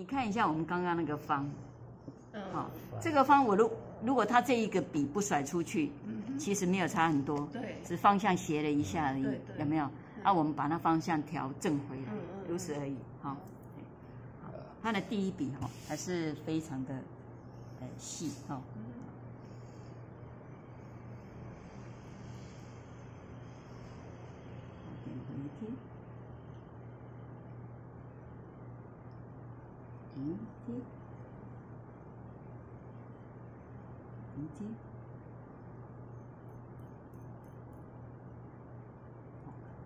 你看一下我们刚刚那个方，嗯，好、这个方我如如果他这一个笔不甩出去，嗯其实没有差很多，对，只方向斜了一下而已有没有？啊，我们把那方向调正回来如此而已，好它的第一笔哈、还是非常的呃细哈、嗯贴，嗯贴。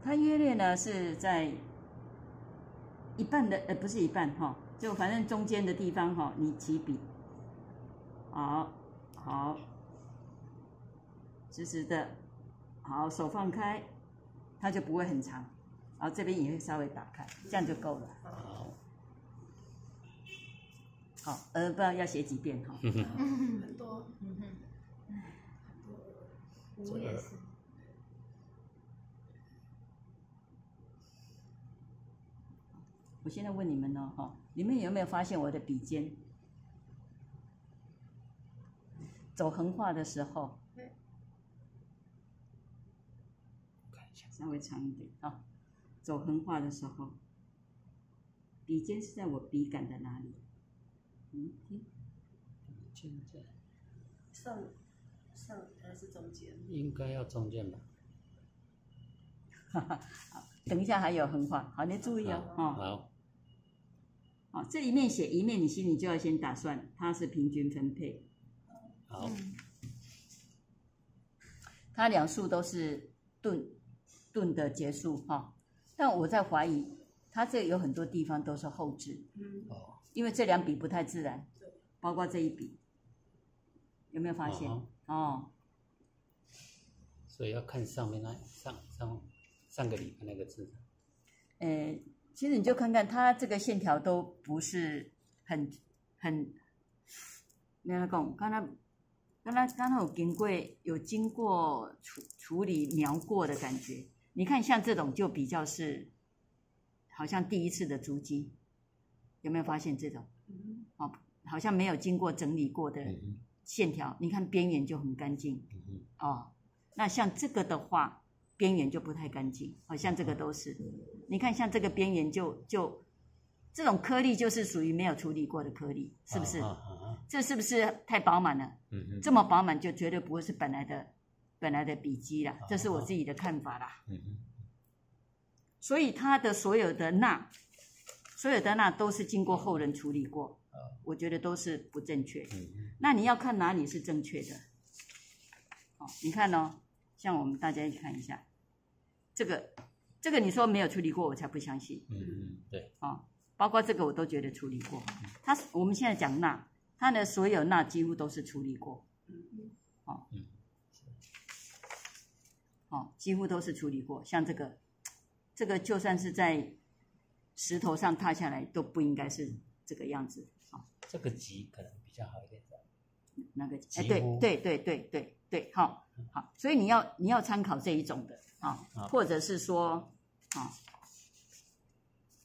它约略呢是在一半的，呃，不是一半哈，就反正中间的地方哈，你起笔，好，好，直直的，好，手放开，它就不会很长，然后这边也会稍微打开，这样就够了。好，好，呃，不知道要写几遍哈。很多，嗯哼，我也是，我现在问你们哦，哈，你们有没有发现我的笔尖走横画的时候，看一下，稍微长一点啊、走横画的时候，笔尖是在我笔杆的哪里？嗯，听现在上上还是中间？应该要中间吧？好，等一下还有横画，好，你注意哦，哦，好，好，这一面写一面，你心里就要先打算它是平均分配，好，它两竖都是顿顿的结束哈、但我在怀疑，它这有很多地方都是后置，嗯，哦，因为这两笔不太自然，包括这一笔，有没有发现？哦哦，所以要看上面那上上上个礼拜那个字，呃，其实你就看看它这个线条都不是很很，没有讲，刚刚刚刚刚刚有经过有经过处处理描过的感觉。你看像这种就比较是，好像第一次的足迹，有没有发现这种？嗯哦，好像没有经过整理过的线条，你看边缘就很干净哦。那像这个的话，边缘就不太干净，好、像这个都是。你看像这个边缘就就这种颗粒就是属于没有处理过的颗粒，是不是？啊啊啊，这是不是太饱满了？这么饱满就绝对不会是本来的本来的笔迹了，这是我自己的看法啦。所以它的所有的钠，所有的钠都是经过后人处理过，我觉得都是不正确。那你要看哪里是正确的？哦，你看哦，像我们大家一起看一下，这个这个你说没有处理过，我才不相信嗯嗯，对，哦。包括这个我都觉得处理过。他我们现在讲钠，它的所有钠几乎都是处理过，嗯嗯，哦，几乎都是处理过。像这个，这个就算是在石头上踏下来，都不应该是这个样子。啊，这个级可能比较好一点的，那个哎，对对对对对对，好好，所以你要你要参考这一种的啊，好。或者是说啊，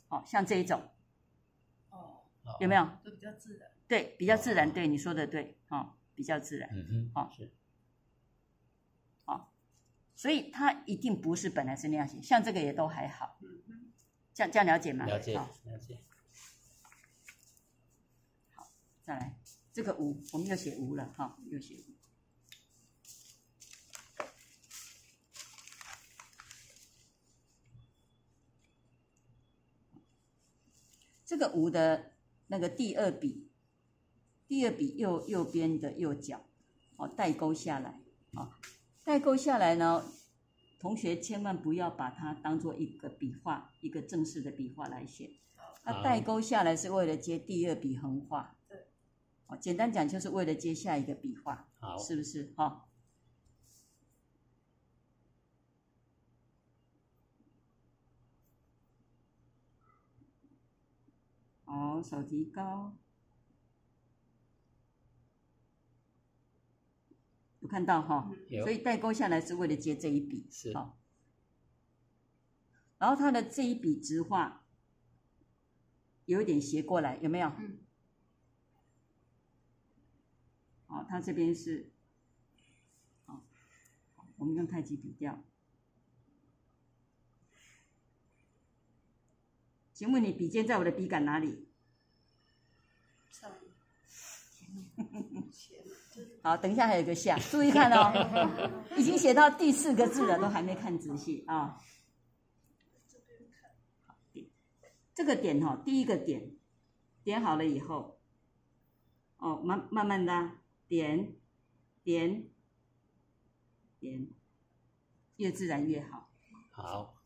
哦，像这一种。哦，哦有没有？都比较自然，对，比较自然，对你说的对，哦，比较自然，嗯哼，好是，所以它一定不是本来是那样写，像这个也都还好，这样这样了解吗？了解好，了解，再来这个无，我们又写无了哈、又写无。这个无的那个第二笔，第二笔右右边的右角，哦，带勾下来，哦，带勾下来呢，同学千万不要把它当做一个笔画，一个正式的笔画来写。它好带钩下来是为了接第二笔横画。对。哦，简单讲就是为了接下一个笔画，好，是不是？哈、哦，手提高，有看到哈、有所以带钩下来是为了接这一笔，是好、然后它的这一笔直画，有一点斜过来，有没有？嗯。好，它这边是，好，我们用太极笔调。请问你笔尖在我的笔杆哪里？好，等一下还有一个下，注意看哦，已经写到第四个字了，都还没看仔细啊。这个点哈，第一个点，点好了以后，哦，慢慢慢的点，点，点，越自然越好。好。